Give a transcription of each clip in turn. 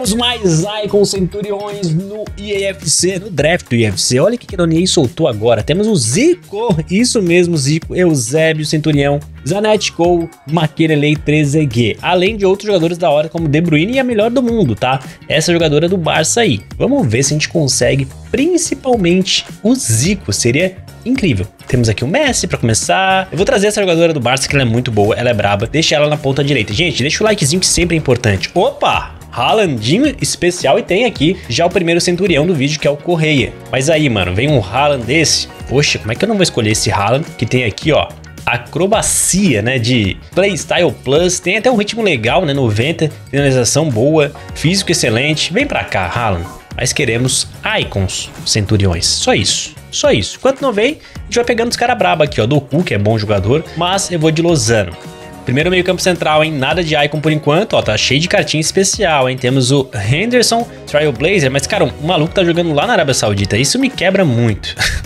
temos mais Icon Centuriões no IEFC, no draft do IEFC. Olha que ironia soltou agora. Temos o Zico, isso mesmo, Zico, Eusébio Centurião, Zanetti Cole, Makelele 13G. Além de outros jogadores da hora como De Bruyne e a melhor do mundo, tá? Essa jogadora do Barça aí. Vamos ver se a gente consegue, principalmente o Zico. Seria incrível. Temos aqui o Messi para começar. Eu vou trazer essa jogadora do Barça que ela é muito boa, ela é braba. Deixa ela na ponta direita. Gente, deixa o likezinho que sempre é importante. Opa! Haalandinho especial e tem aqui já o primeiro centurião do vídeo que é o Correia. Mas aí, mano, vem um Haaland desse. Poxa, como é que eu não vou escolher esse Haaland que tem aqui, ó, acrobacia, né, de Playstyle Plus, tem até um ritmo legal, né, 90, finalização boa, físico excelente. Vem pra cá, Haaland. Mas queremos icons centuriões, só isso. Só isso. Enquanto não vem, a gente vai pegando os caras brabo aqui, ó. Doku, que é bom jogador, mas eu vou de Lozano. Primeiro meio campo central, hein? Nada de Icon por enquanto, ó. Tá cheio de cartinha especial, hein? Temos o Henderson, Trailblazer, mas, cara, o maluco tá jogando lá na Arábia Saudita. Isso me quebra muito.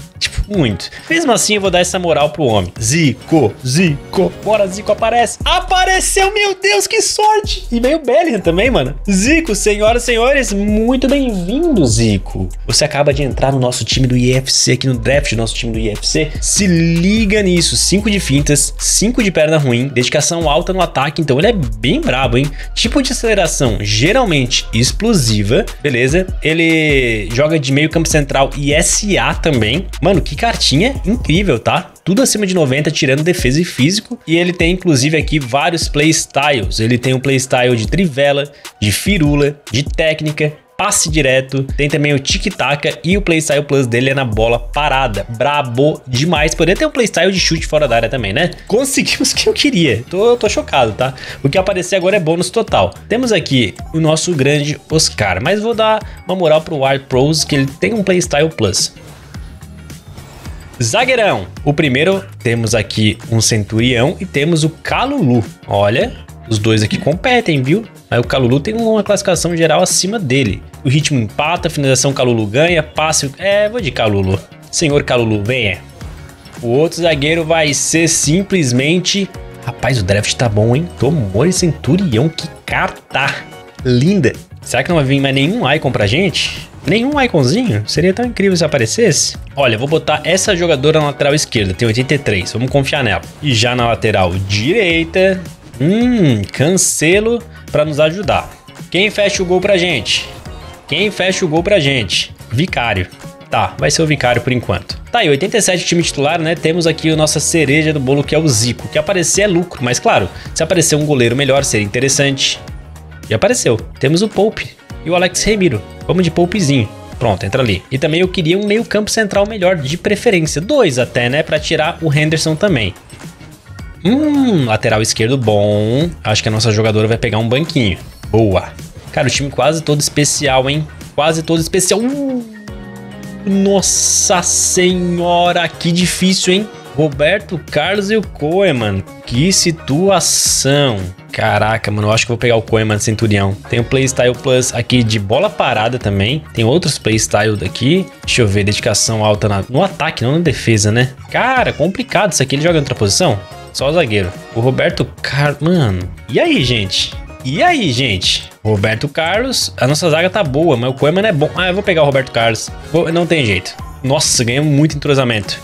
muito. Mesmo assim, eu vou dar essa moral pro homem. Zico, Zico, bora Zico, aparece. Apareceu, meu Deus, que sorte! E meio Bellingham também, mano. Zico, senhoras e senhores, muito bem-vindo, Zico. Você acaba de entrar no nosso time do IFC, aqui no draft do nosso time do IFC. Se liga nisso, 5 de fintas, 5 de perna ruim, dedicação alta no ataque, então ele é bem brabo, hein? Tipo de aceleração geralmente explosiva, beleza? Ele joga de meio campo central e SA também. Mano, que cartinha incrível, tá? Tudo acima de 90, tirando defesa e físico. E ele tem, inclusive, aqui vários playstyles. Ele tem um playstyle de trivela, de firula, de técnica, passe direto, tem também o tic-tac e o playstyle plus dele é na bola parada. Brabo demais. Poderia ter um playstyle de chute fora da área também, né? Conseguimos o que eu queria. Tô, tô chocado, tá? O que aparecer agora é bônus total. Temos aqui o nosso grande Oscar, mas vou dar uma moral pro Wild Pros que ele tem um playstyle plus. Zagueirão. O primeiro, temos aqui um Centurião e temos o Calulu. Olha, os dois aqui competem, viu? Aí o Calulu tem uma classificação geral acima dele. O ritmo empata, finalização Calulu ganha, passe... É, vou de Calulu. Senhor Calulu, venha. O outro zagueiro vai ser simplesmente... Rapaz, o draft tá bom, hein? Tomori Centurião, que carta linda. Será que não vai vir mais nenhum Icon pra gente? Nenhum iconzinho? Seria tão incrível se aparecesse. Olha, vou botar essa jogadora na lateral esquerda, tem 83, vamos confiar nela. E já na lateral direita, hum, cancelo para nos ajudar. Quem fecha o gol pra gente? Quem fecha o gol pra gente? Vicário. Tá, vai ser o Vicário por enquanto. Tá aí, 87 time titular, né? Temos aqui a nossa cereja do bolo que é o Zico. Que aparecer é lucro, mas claro, se aparecer um goleiro melhor seria interessante. E apareceu. Temos o Pope e o Alex Remiro. Vamos de Popezinho. Pronto, entra ali. E também eu queria um meio campo central melhor, de preferência. Dois até, né? Pra tirar o Henderson também. Hum, lateral esquerdo bom. Acho que a nossa jogadora vai pegar um banquinho. Boa. Cara, o time quase todo especial, hein? Quase todo especial. Uh, nossa senhora, que difícil, hein? Roberto Carlos e o Koeman. Que situação. Caraca, mano, eu acho que vou pegar o Koeman Centurião. Tem o Playstyle Plus aqui de bola parada também. Tem outros Playstyle daqui. Deixa eu ver, dedicação alta na, no ataque, não na defesa, né? Cara, complicado isso aqui. Ele joga em outra posição? Só o zagueiro. O Roberto Carlos... Mano, e aí, gente? E aí, gente? Roberto Carlos, a nossa zaga tá boa, mas o Koeman é bom. Ah, eu vou pegar o Roberto Carlos. Vou... Não tem jeito. Nossa, ganhamos muito entrosamento.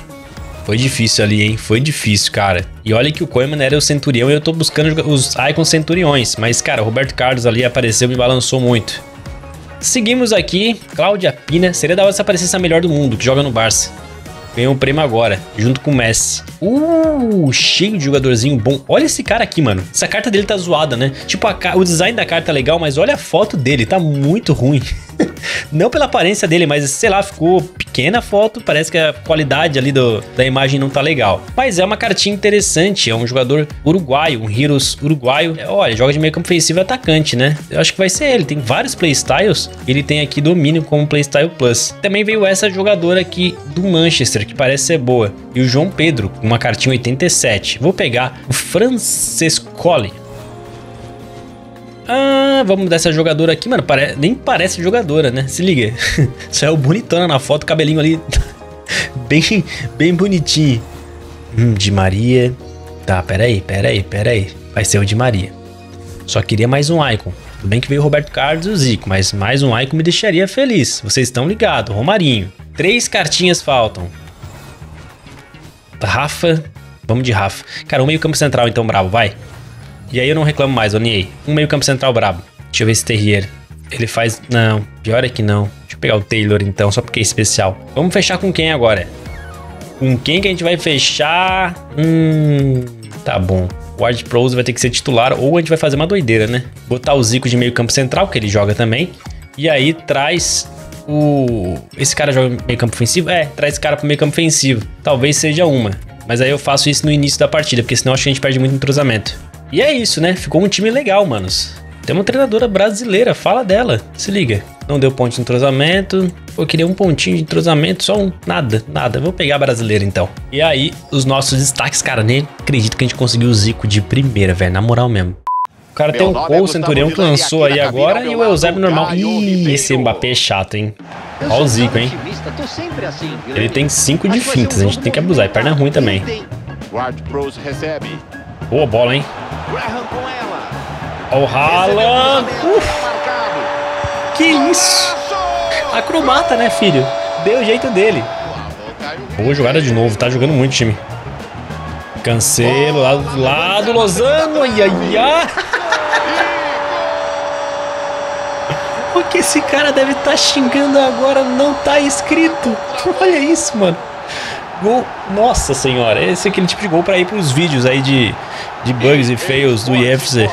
Foi difícil ali, hein? Foi difícil, cara. E olha que o Koeman era o Centurião e eu tô buscando os Icons Centuriões. Mas, cara, o Roberto Carlos ali apareceu e me balançou muito. Seguimos aqui, Cláudia Pina. Seria da hora se aparecesse a melhor do mundo, que joga no Barça. Ganhou um prêmio agora, junto com o Messi. Uh, cheio de jogadorzinho bom. Olha esse cara aqui, mano. Essa carta dele tá zoada, né? Tipo, a, o design da carta é legal, mas olha a foto dele, tá muito ruim. não pela aparência dele, mas sei lá, ficou pequena a foto, parece que a qualidade ali do, da imagem não tá legal. Mas é uma cartinha interessante, é um jogador uruguaio, um Heroes uruguaio. É, olha, joga de meio campo ofensivo e atacante, né? Eu acho que vai ser ele, tem vários playstyles, ele tem aqui domínio como playstyle plus. Também veio essa jogadora aqui do Manchester, que parece ser boa, e o João Pedro, uma cartinha 87. Vou pegar o Francescoli, ah, vamos mudar essa jogadora aqui, mano. Pare... Nem parece jogadora, né? Se liga. É o bonitona na foto, cabelinho ali. bem, bem bonitinho. Hum, de Maria. Tá, peraí, peraí, peraí. Vai ser o de Maria. Só queria mais um icon. Tudo bem que veio o Roberto Carlos e o Zico, mas mais um Icon me deixaria feliz. Vocês estão ligados, Romarinho. Três cartinhas faltam. Rafa. Vamos de Rafa. Cara, um meio campo central então brabo, vai. E aí eu não reclamo mais, Oniei. Um meio campo central brabo. Deixa eu ver esse Terrier. Ele faz... Não, pior é que não. Deixa eu pegar o Taylor então, só porque é especial. Vamos fechar com quem agora? Com quem que a gente vai fechar? Hum... Tá bom. O Ward Prose vai ter que ser titular ou a gente vai fazer uma doideira, né? Botar o Zico de meio campo central, que ele joga também. E aí traz o... Esse cara joga meio campo ofensivo? É, traz esse cara pro meio campo ofensivo. Talvez seja uma. Mas aí eu faço isso no início da partida, porque senão acho que a gente perde muito entrosamento. E é isso, né? Ficou um time legal, manos. Tem uma treinadora brasileira, fala dela. Se liga. Não deu ponto de entrosamento. Eu queria um pontinho de entrosamento, só um. Nada, nada. Vou pegar a brasileira então. E aí, os nossos destaques, cara, nem acredito que a gente conseguiu o Zico de primeira, velho. Na moral mesmo. O cara tem um Cole Centurião que lançou aí agora e o Eusébio normal. Ih, esse Mbappé é chato, hein? Olha o Zico, hein? Assim, Ele tem 5 de fintas, a gente tem que abusar. E perna ruim também. Boa bola, hein? Olha o Haaland. Que isso? Acrobata, né, filho? Deu o jeito dele. Boa jogada de novo, tá jogando muito time. Cancelo, lá do lado, Lozano, ai, ai, ai. O que esse cara deve estar tá xingando agora não tá escrito. Olha isso, mano. Gol, nossa senhora, esse é aquele tipo de gol pra ir pros vídeos aí de, de bugs e fails do IFC.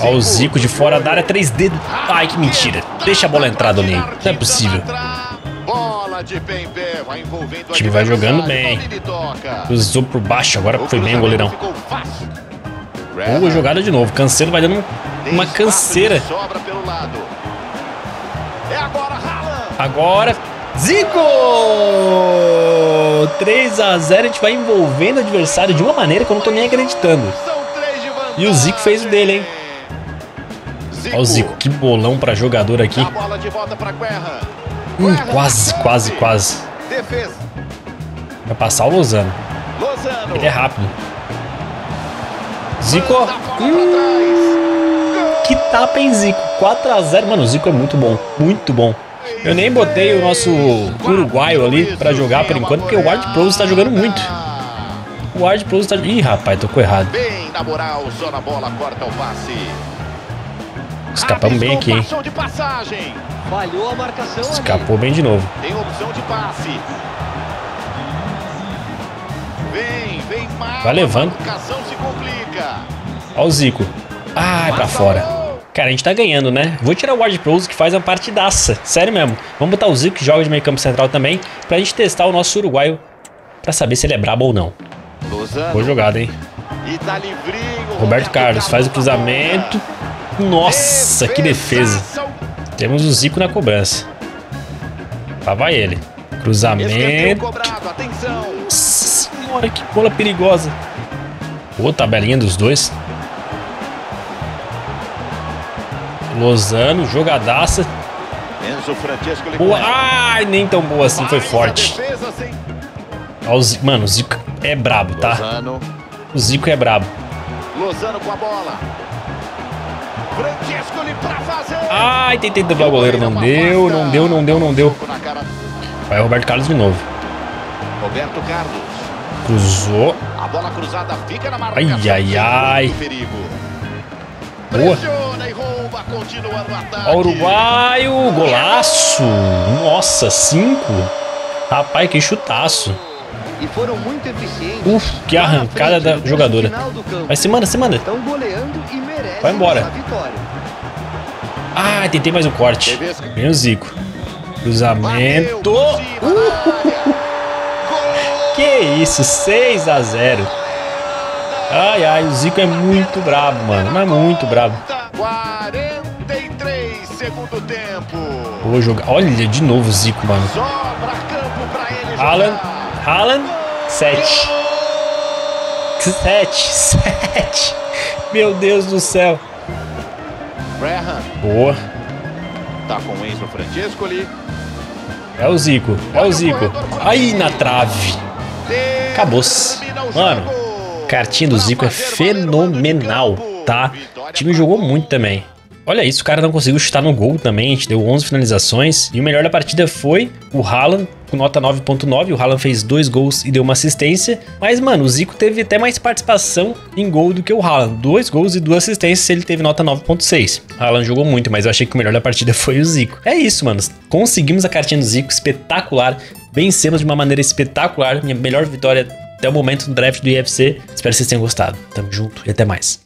Olha o Zico de fora da área, três dedos. Ai, que mentira. Deixa a bola entrar, Donei. Não é possível. O time vai jogando bem. Cruzou por baixo, agora foi bem o goleirão. Boa jogada de novo. Cancelo vai dando uma canseira. Agora, Zico! 3 a 0 a gente vai envolvendo o adversário de uma maneira que eu não tô nem acreditando. E o Zico fez o dele, hein? Olha o Zico, que bolão para jogador aqui. Hum, quase, quase, quase. Vai passar o Lozano. Ele é rápido. Zico. Hum, que tapa, hein, Zico? 4x0. Mano, o Zico é muito bom. Muito bom. Eu nem botei o nosso uruguaio ali pra jogar por enquanto, porque o Ward Pro está jogando muito. O Ward Pro está... Ih, rapaz, tocou errado. Bem na moral, só na bola, corta o passe. Escapamos bem aqui, hein? Escapou bem de novo. Tem opção de passe. Vem, vem Vai levando. Olha o Zico. Ai, pra fora. Cara, a gente tá ganhando, né? Vou tirar o Ward Pros que faz uma partidaça. Sério mesmo. Vamos botar o Zico que joga de meio campo central também. Pra gente testar o nosso uruguaio. Pra saber se ele é brabo ou não. Boa jogada, hein? Roberto Carlos faz o cruzamento. Nossa, que defesa. Temos o Zico na cobrança. Lá vai ele. Cruzamento. Nossa senhora, que bola perigosa. Boa tabelinha dos dois. Lozano, jogadaça. Boa. Ai, nem tão boa assim, foi forte. Mano, o Zico é brabo, tá? O Zico é brabo. Lozano com a bola. Ai, tentei dobrar o goleiro, não deu, não deu, não deu, não deu. Vai Roberto Carlos de novo. Roberto Carlos. Cruzou. A bola cruzada fica na Ai, ai, ai. Boa. Ó, uruguaio, golaço. Nossa, cinco. Rapaz, que chutaço. E foram muito eficientes. Uf, que arrancada da jogadora. Vai, se manda, se manda. Vai embora. Ah, tentei mais um corte. Vem o Zico. Cruzamento. Uh, que isso, 6 a 0. Ai, ai, o Zico é muito brabo, mano. Mas muito brabo. 43 segundo tempo. Vou jogar. Olha de novo o Zico, mano. Alan. Alan. 7. 7. 7. Meu Deus do céu. Boa. Tá com o Enzo Francesco ali. É o Zico. É o Zico. Aí na trave. Acabou-se. Mano, cartinha do Zico é fenomenal. chutar. O time jogou muito também. Olha isso, o cara não conseguiu chutar no gol também, a gente deu 11 finalizações. E o melhor da partida foi o Haaland, com nota 9.9. O Haaland fez dois gols e deu uma assistência. Mas, mano, o Zico teve até mais participação em gol do que o Haaland. Dois gols e duas assistências, ele teve nota 9.6. O Haaland jogou muito, mas eu achei que o melhor da partida foi o Zico. É isso, mano. Conseguimos a cartinha do Zico, espetacular. Vencemos de uma maneira espetacular. Minha melhor vitória até o momento no draft do IFC. Espero que vocês tenham gostado. Tamo junto e até mais.